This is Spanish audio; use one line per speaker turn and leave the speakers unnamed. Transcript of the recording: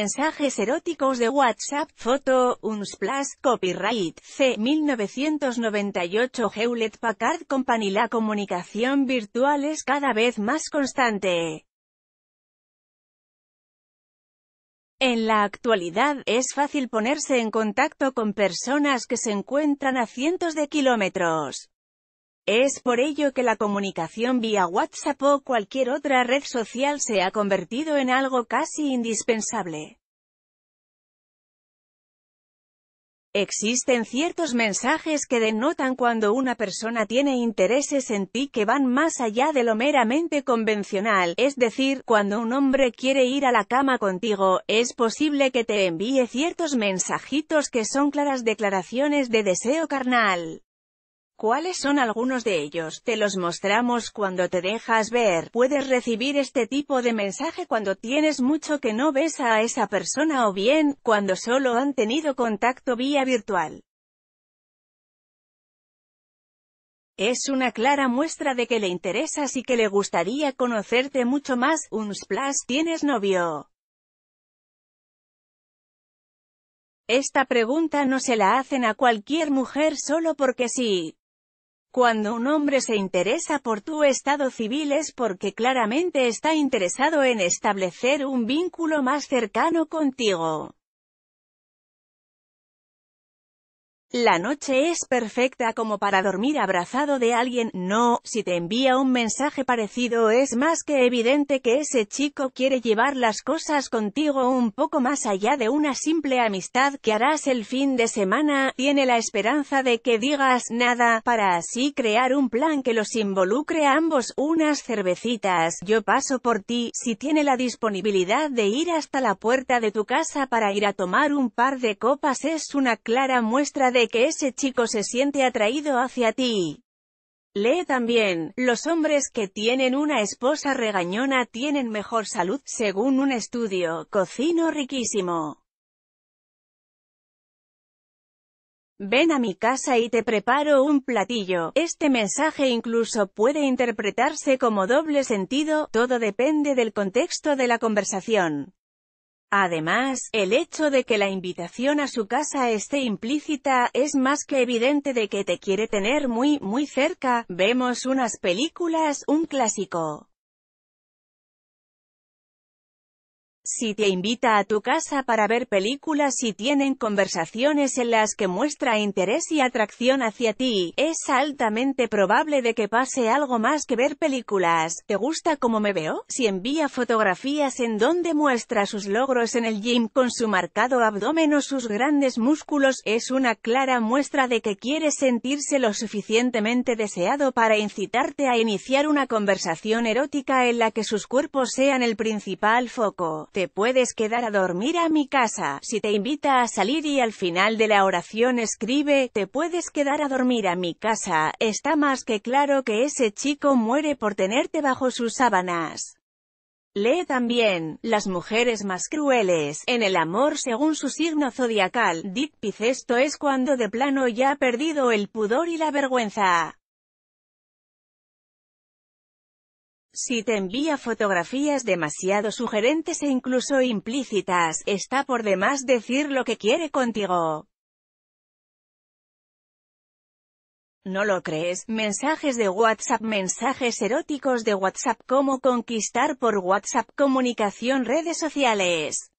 mensajes eróticos de WhatsApp, foto, Unsplash, copyright, C. 1998 Hewlett Packard Company La comunicación virtual es cada vez más constante. En la actualidad, es fácil ponerse en contacto con personas que se encuentran a cientos de kilómetros. Es por ello que la comunicación vía WhatsApp o cualquier otra red social se ha convertido en algo casi indispensable. Existen ciertos mensajes que denotan cuando una persona tiene intereses en ti que van más allá de lo meramente convencional, es decir, cuando un hombre quiere ir a la cama contigo, es posible que te envíe ciertos mensajitos que son claras declaraciones de deseo carnal. ¿Cuáles son algunos de ellos? Te los mostramos cuando te dejas ver. Puedes recibir este tipo de mensaje cuando tienes mucho que no ves a esa persona o bien, cuando solo han tenido contacto vía virtual. Es una clara muestra de que le interesas y que le gustaría conocerte mucho más. Un splash, ¿tienes novio? Esta pregunta no se la hacen a cualquier mujer solo porque sí. Cuando un hombre se interesa por tu estado civil es porque claramente está interesado en establecer un vínculo más cercano contigo. La noche es perfecta como para dormir abrazado de alguien, no, si te envía un mensaje parecido es más que evidente que ese chico quiere llevar las cosas contigo un poco más allá de una simple amistad que harás el fin de semana, tiene la esperanza de que digas nada, para así crear un plan que los involucre a ambos, unas cervecitas, yo paso por ti, si tiene la disponibilidad de ir hasta la puerta de tu casa para ir a tomar un par de copas es una clara muestra de que ese chico se siente atraído hacia ti. Lee también, los hombres que tienen una esposa regañona tienen mejor salud, según un estudio, cocino riquísimo. Ven a mi casa y te preparo un platillo. Este mensaje incluso puede interpretarse como doble sentido, todo depende del contexto de la conversación. Además, el hecho de que la invitación a su casa esté implícita, es más que evidente de que te quiere tener muy, muy cerca. Vemos unas películas, un clásico. Si te invita a tu casa para ver películas y tienen conversaciones en las que muestra interés y atracción hacia ti, es altamente probable de que pase algo más que ver películas. ¿Te gusta cómo me veo? Si envía fotografías en donde muestra sus logros en el gym con su marcado abdomen o sus grandes músculos, es una clara muestra de que quiere sentirse lo suficientemente deseado para incitarte a iniciar una conversación erótica en la que sus cuerpos sean el principal foco te puedes quedar a dormir a mi casa. Si te invita a salir y al final de la oración escribe, te puedes quedar a dormir a mi casa, está más que claro que ese chico muere por tenerte bajo sus sábanas. Lee también, las mujeres más crueles, en el amor según su signo zodiacal, Dick Esto es cuando de plano ya ha perdido el pudor y la vergüenza. Si te envía fotografías demasiado sugerentes e incluso implícitas, está por demás decir lo que quiere contigo. ¿No lo crees? Mensajes de WhatsApp Mensajes eróticos de WhatsApp Cómo conquistar por WhatsApp Comunicación Redes sociales